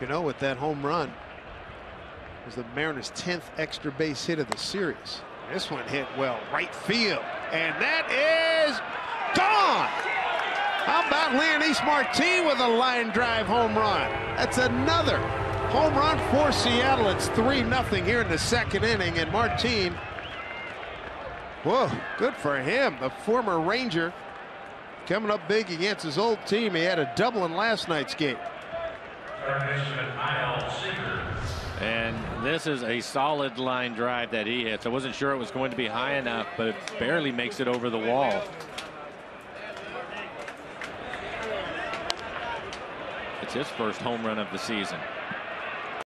Cano with that home run. It was the Mariners' 10th extra base hit of the series. This one hit well, right field. And that is gone! How about Leonys Martin with a line drive home run? That's another home run for Seattle. It's 3 0 here in the second inning, and Martin, whoa, good for him. The former Ranger coming up big against his old team. He had a double in last night's game. And this is a solid line drive that he hits. I wasn't sure it was going to be high enough, but it barely makes it over the wall. It's his first home run of the season.